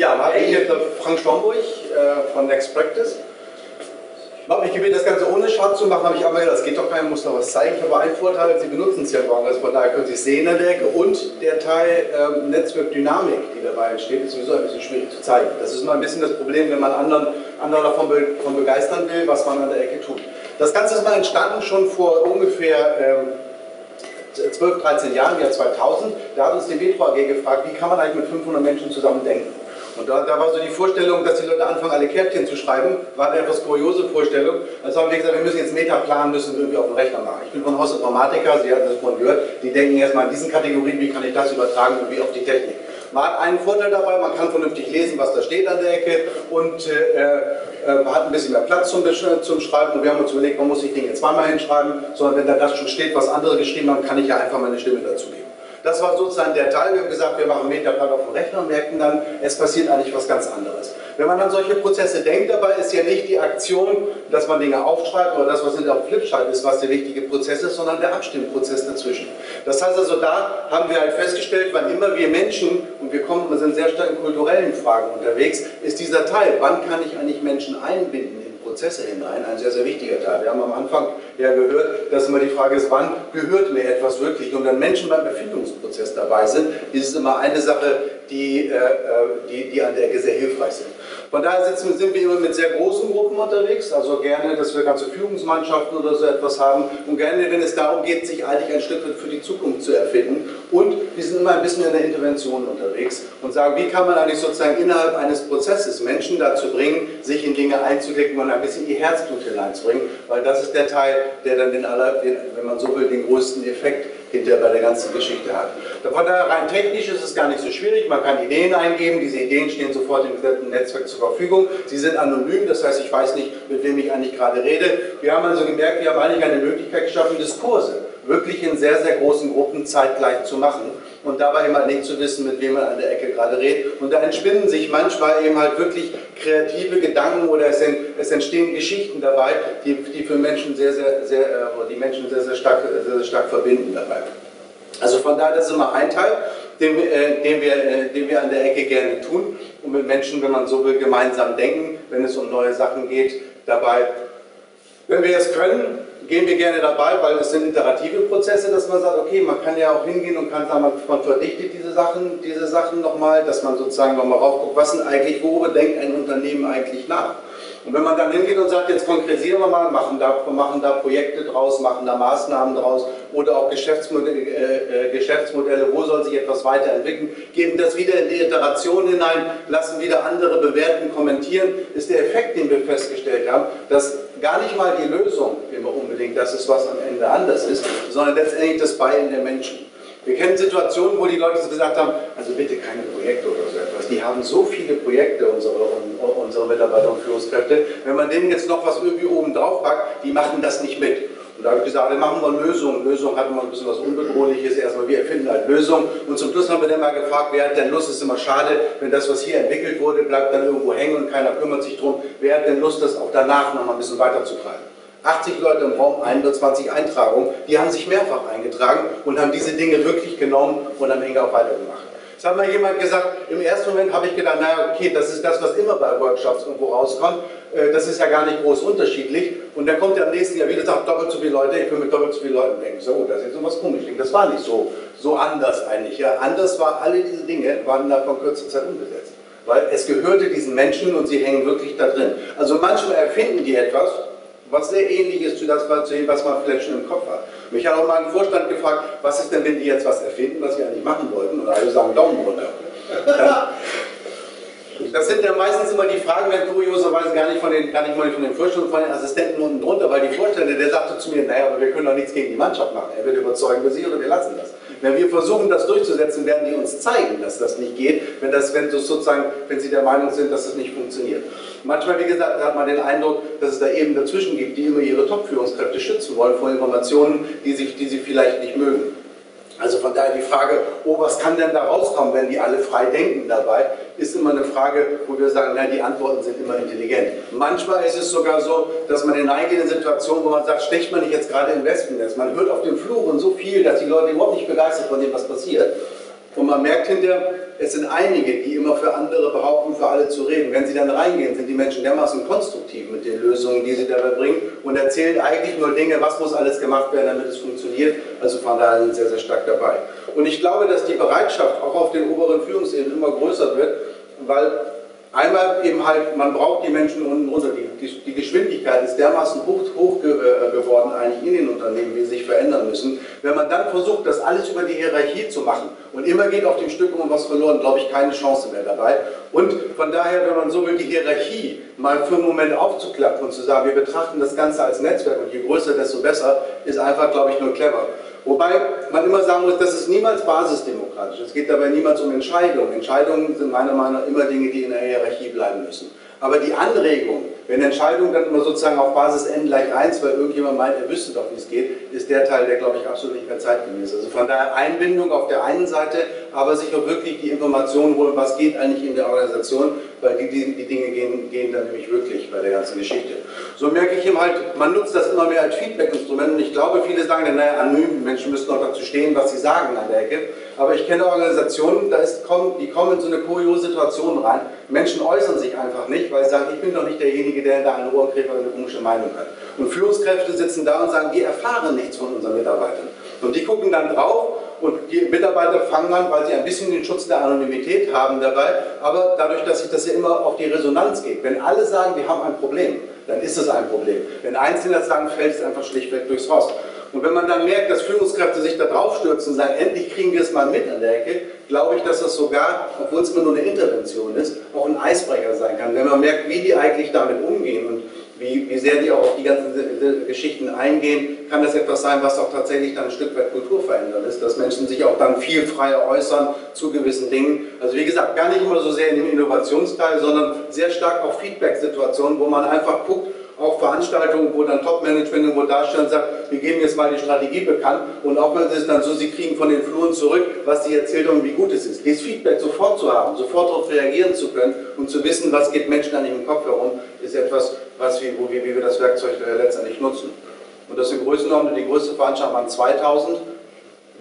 Ja, Martin, hier ist Frank Schomburg äh, von Next Practice. Ich habe mich gebeten, das Ganze ohne Schad zu machen, habe ich aber das geht doch keiner, muss noch was zeigen. Ich habe einen Vorteil, Sie benutzen es ja woanders, von daher können Sie es sehen an der Ecke und der Teil ähm, Netzwerkdynamik, die dabei entsteht, ist sowieso ein bisschen schwierig zu zeigen. Das ist nur ein bisschen das Problem, wenn man anderen, andere davon be von begeistern will, was man an der Ecke tut. Das Ganze ist mal entstanden schon vor ungefähr ähm, 12, 13 Jahren, Jahr 2000. Da hat uns die Metro AG gefragt, wie kann man eigentlich mit 500 Menschen zusammen denken? Und da, da, war so die Vorstellung, dass die Leute anfangen, alle Kärtchen zu schreiben, war eine etwas kuriose Vorstellung. Also haben wir gesagt, wir müssen jetzt Meta planen, müssen irgendwie auf dem Rechner machen. Ich bin von Haus Informatiker, Sie hatten das vorhin gehört, die denken erstmal in diesen Kategorien, wie kann ich das übertragen, irgendwie auf die Technik. Man hat einen Vorteil dabei, man kann vernünftig lesen, was da steht an der Ecke und äh, äh, man hat ein bisschen mehr Platz zum, zum Schreiben und wir haben uns überlegt, man muss sich Dinge zweimal hinschreiben, sondern wenn da das schon steht, was andere geschrieben haben, kann ich ja einfach meine Stimme dazugeben. Das war sozusagen der Teil. Wir haben gesagt, wir machen Metaplan auf dem Rechner und merken dann, es passiert eigentlich was ganz anderes. Wenn man an solche Prozesse denkt, dabei ist ja nicht die Aktion, dass man Dinge aufschreibt oder das, was in der Flipchart ist, was der wichtige Prozess ist, sondern der Abstimmprozess dazwischen. Das heißt also, da haben wir halt festgestellt, wann immer wir Menschen, und wir kommen, wir sind sehr stark in kulturellen Fragen unterwegs, ist dieser Teil, wann kann ich eigentlich Menschen einbinden Prozesse hinein, ein sehr, sehr wichtiger Teil. Wir haben am Anfang gehört, dass immer die Frage ist, wann gehört mir etwas wirklich? Und wenn Menschen beim Erfindungsprozess dabei sind, ist es immer eine Sache, die, äh, äh, die, die an der Ecke sehr hilfreich sind. Von daher sitzen, sind wir immer mit sehr großen Gruppen unterwegs, also gerne, dass wir ganze Führungsmannschaften oder so etwas haben und gerne, wenn es darum geht, sich eigentlich ein Stück für die Zukunft zu erfinden. Und wir sind immer ein bisschen in der Intervention unterwegs und sagen, wie kann man eigentlich sozusagen innerhalb eines Prozesses Menschen dazu bringen, sich in Dinge einzudecken und ein bisschen ihr Herzblut hineinzubringen, weil das ist der Teil, der dann den aller, wenn man so will, den größten Effekt hinter bei der ganzen Geschichte hat. Von daher rein technisch ist es gar nicht so schwierig. Man kann Ideen eingeben. Diese Ideen stehen sofort im gesamten Netzwerk zur Verfügung. Sie sind anonym, das heißt, ich weiß nicht, mit wem ich eigentlich gerade rede. Wir haben also gemerkt, wir haben eigentlich eine Möglichkeit geschaffen, Diskurse wirklich in sehr, sehr großen Gruppen zeitgleich zu machen und dabei immer nicht zu wissen, mit wem man an der Ecke gerade redet. Und da entspinnen sich manchmal eben halt wirklich kreative Gedanken oder es, entstehen Geschichten dabei, die, die für Menschen sehr, sehr, sehr, äh, die Menschen sehr, sehr stark, sehr, sehr stark verbinden dabei. Also von daher, das ist immer ein Teil, den, äh, den, wir, äh, den wir an der Ecke gerne tun und mit Menschen, wenn man so will, gemeinsam denken, wenn es um neue Sachen geht, dabei. Wenn wir es können, gehen wir gerne dabei, weil es sind iterative Prozesse, dass man sagt, okay, man kann ja auch hingehen und kann sagen, man verdichtet diese Sachen, diese Sachen nochmal, dass man sozusagen nochmal raufguckt, was sind eigentlich, worüber denkt ein Unternehmen eigentlich nach? Und wenn man dann hingeht und sagt, jetzt konkretisieren wir mal, machen da, machen da Projekte draus, machen da Maßnahmen draus oder auch Geschäftsmodelle, äh, äh, Geschäftsmodelle, wo soll sich etwas weiterentwickeln, geben das wieder in die Iteration hinein, lassen wieder andere bewerten, kommentieren, ist der Effekt, den wir festgestellt haben, dass gar nicht mal die Lösung immer unbedingt das ist, was am Ende anders ist, sondern letztendlich das Bein der Menschen. Wir kennen Situationen, wo die Leute gesagt haben, also bitte keine Projekte oder so etwas. Die haben so viele Projekte, unsere, unsere Mitarbeiter und Führungskräfte. Wenn man denen jetzt noch was irgendwie oben drauf packt, die machen das nicht mit. Und da habe ich gesagt, dann machen wir Lösungen. Lösungen hatten wir ein bisschen was Unbedrohliches. Erstmal, wir erfinden halt Lösungen. Und zum Schluss haben wir dann mal gefragt, wer hat denn Lust? Es ist immer schade, wenn das, was hier entwickelt wurde, bleibt dann irgendwo hängen und keiner kümmert sich drum. Wer hat denn Lust, das auch danach noch mal ein bisschen weiterzutreiben? 80 Leute im Raum, 120 Eintragungen, die haben sich mehrfach eingetragen und haben diese Dinge wirklich genommen und am Ende auch weitergemacht. Es hat mal jemand gesagt, im ersten Moment habe ich gedacht, naja, okay, das ist das, was immer bei Workshops irgendwo rauskommt. Äh, das ist ja gar nicht groß unterschiedlich. Und dann kommt er am nächsten Jahr wieder und sagt, doppelt so viele Leute, ich will mit doppelt so vielen Leuten denken. So, das ist jetzt so was komisch. Das war nicht so, so anders eigentlich. Ja, anders war, alle diese Dinge waren da von kürzer Zeit umgesetzt. Weil es gehörte diesen Menschen und sie hängen wirklich da drin. Also manchmal erfinden die etwas, was sehr ähnlich ist zu, dem, was man vielleicht schon im Kopf hat. Mich hat auch mal ein Vorstand gefragt, was ist denn, wenn die jetzt was erfinden, was sie eigentlich machen wollten? Und alle sagen Daumen runter. Das sind ja meistens immer die Fragen, wenn kurioserweise gar nicht von den, gar nicht mal von den Vorständen, von den Assistenten unten drunter, weil die Vorstände, der sagte zu mir, naja, aber wir können doch nichts gegen die Mannschaft machen. Er wird überzeugen wir sie oder wir lassen das. Wenn wir versuchen, das durchzusetzen, werden die uns zeigen, dass das nicht geht, wenn, das, wenn, sozusagen, wenn sie der Meinung sind, dass das nicht funktioniert. Manchmal, wie gesagt, hat man den Eindruck, dass es da eben dazwischen gibt, die immer ihre Top-Führungskräfte schützen wollen vor Informationen, die, sich, die sie vielleicht nicht mögen. Also von daher die Frage, oh, was kann denn da rauskommen, wenn die alle frei denken dabei, ist immer eine Frage, wo wir sagen, na, die Antworten sind immer intelligent. Manchmal ist es sogar so, dass man in Situationen, wo man sagt, stecht man nicht jetzt gerade im Wespennest. Man hört auf den Fluren so viel, dass die Leute überhaupt nicht begeistert von dem, was passiert. Und man merkt hinterher, es sind einige, die immer für andere behaupten, für alle zu reden. Wenn sie dann reingehen, sind die Menschen dermaßen konstruktiv mit den Lösungen, die sie dabei bringen und erzählen eigentlich nur Dinge, was muss alles gemacht werden, damit es funktioniert. Also von daher sind sehr, sehr stark dabei. Und ich glaube, dass die Bereitschaft auch auf den oberen Führungsebenen immer größer wird, weil Einmal eben halt, man braucht die Menschen unten runter. Die, die, die Geschwindigkeit ist dermaßen hoch, hoch äh, geworden eigentlich in den Unternehmen, wie sie sich verändern müssen. Wenn man dann versucht, das alles über die Hierarchie zu machen und immer geht auf dem Stück um was verloren, glaube ich, keine Chance mehr dabei. Und von daher, wenn man so will, die Hierarchie mal für einen Moment aufzuklappen und zu sagen, wir betrachten das Ganze als Netzwerk und je größer, desto besser, ist einfach, glaube ich, nur clever. Wobei man immer sagen muss, das ist niemals basisdemokratisch. Es geht dabei niemals um Entscheidungen. Entscheidungen sind meiner Meinung nach immer Dinge, die in der Hierarchie bleiben müssen. Aber die Anregung, wenn Entscheidungen dann immer sozusagen auf Basis n gleich 1, weil irgendjemand meint, er wüsste doch, wie es geht, ist der Teil, der, glaube ich, absolut nicht mehr zeitgemäß ist. Also von daher Einbindung auf der einen Seite, aber sich auch wirklich die Informationen holen, was geht eigentlich in der Organisation, weil die, die, die Dinge gehen, gehen dann nämlich wirklich bei der ganzen Geschichte. So merke ich eben halt, man nutzt das immer mehr als Feedback-Instrument und ich glaube, viele sagen dann, naja, anonym, Menschen müssen auch dazu stehen, was sie sagen an der Ecke. Aber ich kenne Organisationen, da ist, die kommen in so eine kuriose Situation rein. Menschen äußern sich einfach nicht, weil sie sagen, ich bin doch nicht derjenige, der da eine Ohrenkräfer oder eine komische Meinung hat. Und Führungskräfte sitzen da und sagen, wir erfahren nichts von unseren Mitarbeitern. Und die gucken dann drauf und die Mitarbeiter fangen an, weil sie ein bisschen den Schutz der Anonymität haben dabei, aber dadurch, dass sich das ja immer auf die Resonanz geht. Wenn alle sagen, wir haben ein Problem, dann ist es ein Problem. Wenn Einzelne sagen, fällt es einfach schlichtweg durchs Haus. Und wenn man dann merkt, dass Führungskräfte sich da drauf stürzen und sagen, endlich kriegen wir es mal mit an der Ecke, glaube ich, dass das sogar, obwohl es nur eine Intervention ist, auch ein Eisbrecher sein kann. Wenn man merkt, wie die eigentlich damit umgehen und wie, wie sehr die auch auf die ganzen Geschichten eingehen, kann das etwas sein, was auch tatsächlich dann ein Stück weit kulturverändernd ist, dass Menschen sich auch dann viel freier äußern zu gewissen Dingen. Also wie gesagt, gar nicht immer so sehr in dem Innovationsteil, sondern sehr stark auf Feedback-Situationen, wo man einfach guckt, auch Veranstaltungen, wo dann Top-Management irgendwo dasteht und sagt, wir geben jetzt mal die Strategie bekannt und auch wenn sie es dann so, sie kriegen von den Fluren zurück, was sie erzählt haben, wie gut es ist. Dieses Feedback sofort zu haben, sofort darauf reagieren zu können und zu wissen, was geht Menschen an im Kopf herum, ist etwas, was wir, wo wir, wie wir das Werkzeug äh, letztendlich nutzen. Und das sind Größenordnung, die größte Veranstaltung waren 2000,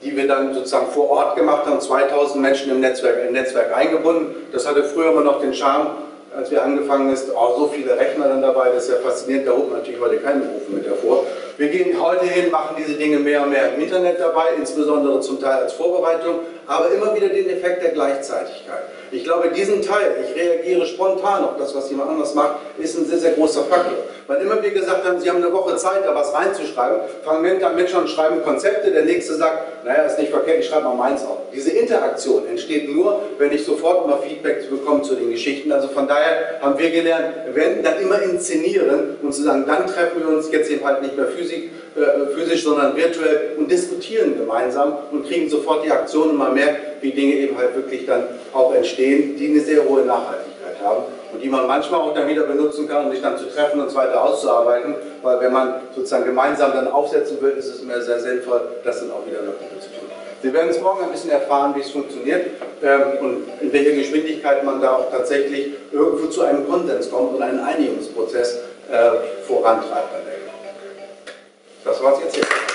die wir dann sozusagen vor Ort gemacht haben, 2000 Menschen im Netzwerk, im Netzwerk eingebunden. Das hatte früher immer noch den Charme, als wir angefangen ist, oh, so viele Rechner dann dabei, das ist ja faszinierend, da holt man natürlich heute keine Berufe mit hervor. Wir gehen heute hin, machen diese Dinge mehr und mehr im Internet dabei, insbesondere zum Teil als Vorbereitung, aber immer wieder den Effekt der Gleichzeitigkeit. Ich glaube, diesen Teil, ich reagiere spontan auf das, was jemand anders macht, ist ein sehr, sehr großer Faktor. Weil immer wir gesagt haben, Sie haben eine Woche Zeit, da was reinzuschreiben, fangen Menschen an schreiben Konzepte, der Nächste sagt, naja, ist nicht verkehrt, ich schreibe mal meins auf. Diese Interaktion entsteht nur, wenn ich sofort mal Feedback bekomme zu den Geschichten. Also von daher haben wir gelernt, wenn dann immer inszenieren und zu sagen, dann treffen wir uns jetzt eben halt nicht mehr Physik, äh, physisch, sondern virtuell und diskutieren gemeinsam und kriegen sofort die Aktionen und man merkt, wie Dinge eben halt wirklich dann auch entstehen, die eine sehr hohe Nachhaltigkeit haben und die man manchmal auch dann wieder benutzen kann, um sich dann zu treffen und weiter auszuarbeiten, weil wenn man sozusagen gemeinsam dann aufsetzen will, ist es immer sehr sinnvoll, das dann auch wieder in der Gruppe zu tun. Sie werden es morgen ein bisschen erfahren, wie es funktioniert ähm, und in welcher Geschwindigkeit man da auch tatsächlich irgendwo zu einem Konsens kommt und einen Einigungsprozess äh, vorantreibt. Das war's jetzt hier.